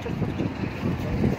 ちょっと。